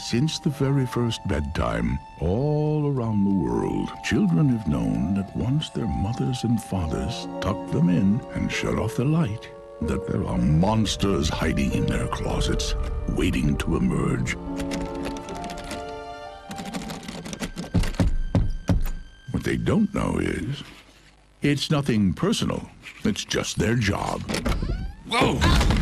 Since the very first bedtime, all around the world, children have known that once their mothers and fathers tuck them in and shut off the light, that there are monsters hiding in their closets, waiting to emerge. What they don't know is, it's nothing personal. It's just their job. Whoa!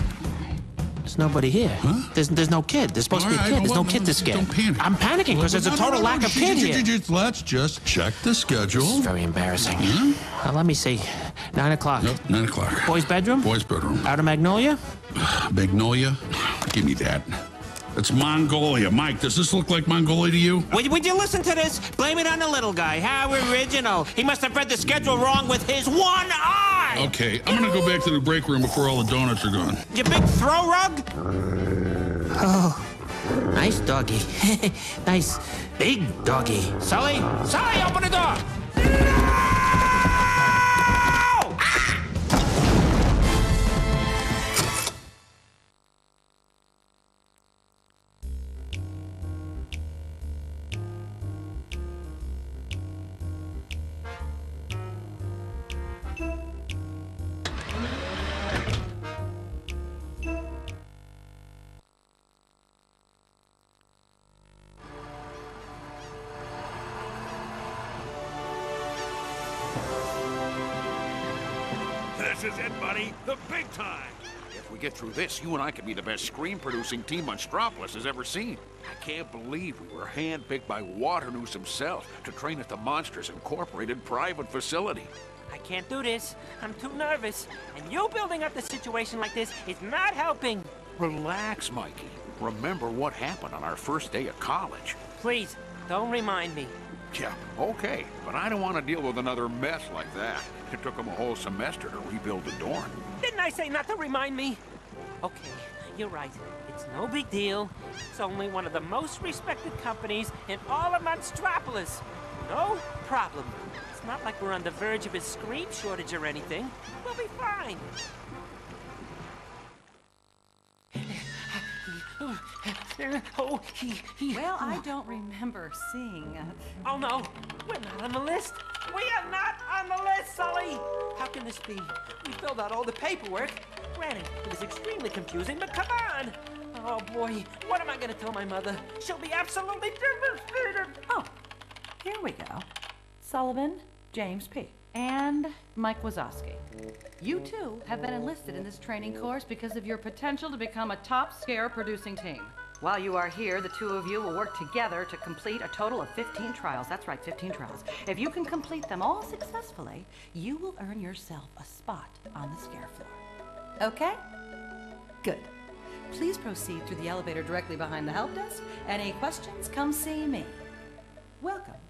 There's nobody here. Huh? There's, there's no kid. There's supposed All to be a right, kid. There's well, no kid to scare. Don't panic. I'm panicking because there's a No, no, total no, lack of kid here. Let's just check the schedule. It's very embarrassing. Hmm? Uh, let me see. Nine o'clock. Nope, nine o'clock. Boys' bedroom? Boys' bedroom. Out of Magnolia? Magnolia? Give me that. It's Mongolia. Mike, does this look like Mongolia to you? Would, would you listen to this? Blame it on the little guy. How original. He must have read the schedule wrong with his one eye. Okay, I'm gonna go back to the break room before all the donuts are gone. You big throw rug? Oh, nice doggy. nice big doggy. Sully, Sully, open the door. This is it, buddy. The big time. If we get through this, you and I could be the best scream-producing team Monstropolis has ever seen. I can't believe we were handpicked by Waternoose himself to train at the Monsters Incorporated private facility. I can't do this. I'm too nervous. And you building up the situation like this is not helping. Relax, Mikey. Remember what happened on our first day of college. Please, don't remind me. Yeah, okay, but I don't want to deal with another mess like that. It took them a whole semester to rebuild the dorm. Didn't I say not to remind me? Okay, you're right. It's no big deal. It's only one of the most respected companies in all of Monstropolis. No problem. It's not like we're on the verge of a scream shortage or anything. We'll be fine. Oh, he, he. Well, I oh. don't remember seeing it. Oh no, we're not on the list. We are not on the list, Sully. How can this be? We filled out all the paperwork. Granted, it was extremely confusing, but come on. Oh boy, what am I gonna tell my mother? She'll be absolutely devastated. Oh, here we go. Sullivan, James P. And Mike Wazowski. You two have been enlisted in this training course because of your potential to become a top scare producing team. While you are here, the two of you will work together to complete a total of 15 trials. That's right, 15 trials. If you can complete them all successfully, you will earn yourself a spot on the scare floor. Okay? Good. Please proceed through the elevator directly behind the help desk. Any questions, come see me. Welcome.